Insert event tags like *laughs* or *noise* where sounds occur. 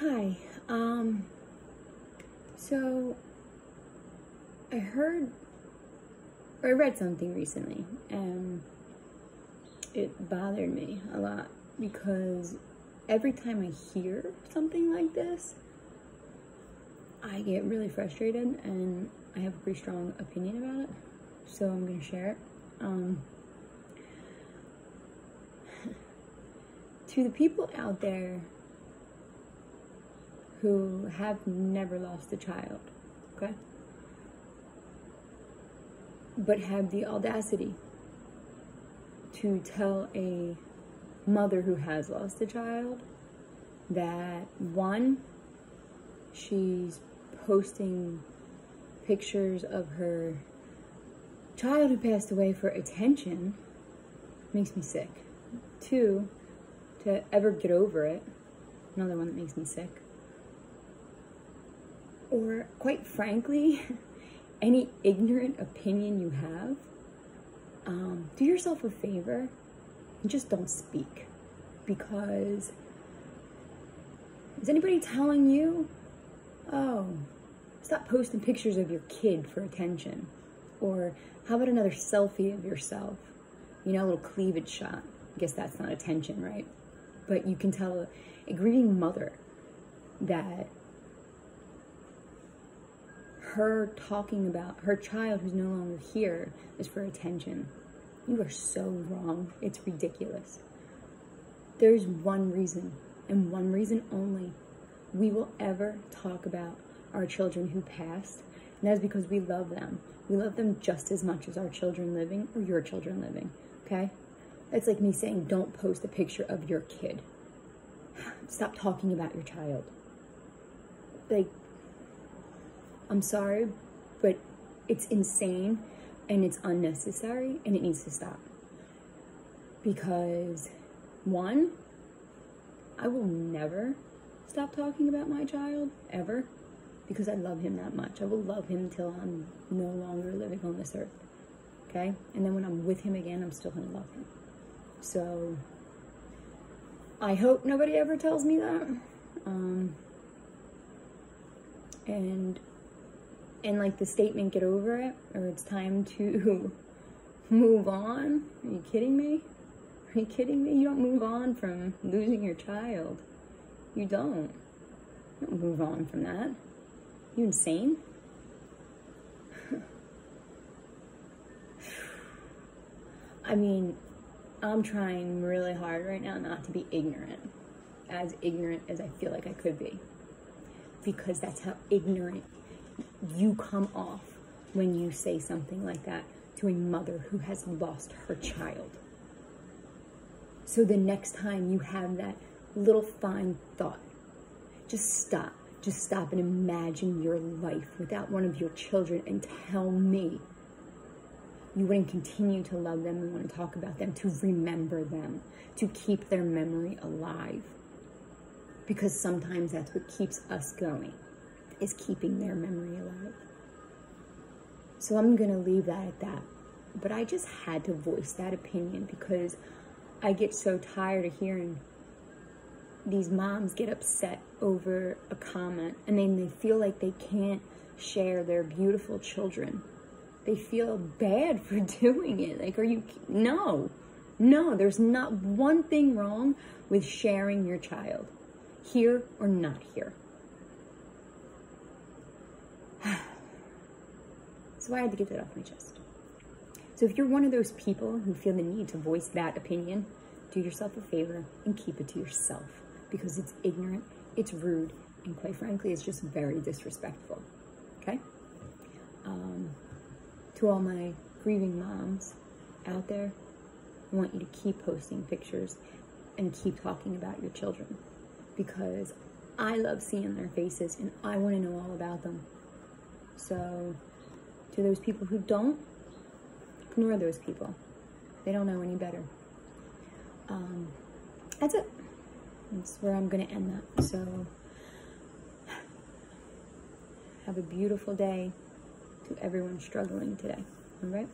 Hi. Um, so I heard or I read something recently and it bothered me a lot because every time I hear something like this, I get really frustrated and I have a pretty strong opinion about it. So I'm going to share it. Um, *laughs* to the people out there who have never lost a child, okay? But have the audacity to tell a mother who has lost a child that one, she's posting pictures of her child who passed away for attention makes me sick. Two, to ever get over it, another one that makes me sick. Or, quite frankly, *laughs* any ignorant opinion you have, um, do yourself a favor and just don't speak. Because is anybody telling you, oh, stop posting pictures of your kid for attention? Or how about another selfie of yourself? You know, a little cleavage shot. I guess that's not attention, right? But you can tell a grieving mother that her talking about her child who's no longer here is for attention. You are so wrong. It's ridiculous. There's one reason, and one reason only, we will ever talk about our children who passed, and that's because we love them. We love them just as much as our children living or your children living, okay? It's like me saying, don't post a picture of your kid. *sighs* Stop talking about your child. Like, I'm sorry, but it's insane and it's unnecessary and it needs to stop. Because, one, I will never stop talking about my child, ever, because I love him that much. I will love him until I'm no longer living on this earth, okay? And then when I'm with him again, I'm still gonna love him. So, I hope nobody ever tells me that. Um, and and like the statement get over it or it's time to *laughs* move on. Are you kidding me? Are you kidding me? You don't move on from losing your child. You don't. You don't move on from that. You insane? *sighs* I mean i'm trying really hard right now not to be ignorant as ignorant as i feel like i could be because that's how ignorant you come off when you say something like that to a mother who has lost her child. So the next time you have that little fine thought, just stop. Just stop and imagine your life without one of your children and tell me you wouldn't continue to love them and want to talk about them, to remember them, to keep their memory alive. Because sometimes that's what keeps us going is keeping their memory alive. So I'm going to leave that at that. But I just had to voice that opinion because I get so tired of hearing these moms get upset over a comment and then they feel like they can't share their beautiful children. They feel bad *laughs* for doing it. Like, are you, no, no, there's not one thing wrong with sharing your child, here or not here. *sighs* so I had to get that off my chest. So if you're one of those people who feel the need to voice that opinion, do yourself a favor and keep it to yourself because it's ignorant, it's rude, and quite frankly, it's just very disrespectful. Okay? Um, to all my grieving moms out there, I want you to keep posting pictures and keep talking about your children because I love seeing their faces and I want to know all about them. So, to those people who don't, ignore those people. They don't know any better. Um, that's it. That's where I'm going to end that. So, *sighs* have a beautiful day to everyone struggling today. All right?